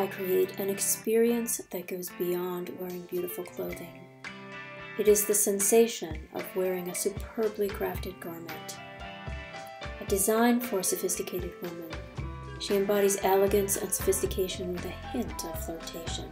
I create an experience that goes beyond wearing beautiful clothing. It is the sensation of wearing a superbly crafted garment. A design for a sophisticated woman, she embodies elegance and sophistication with a hint of flirtation.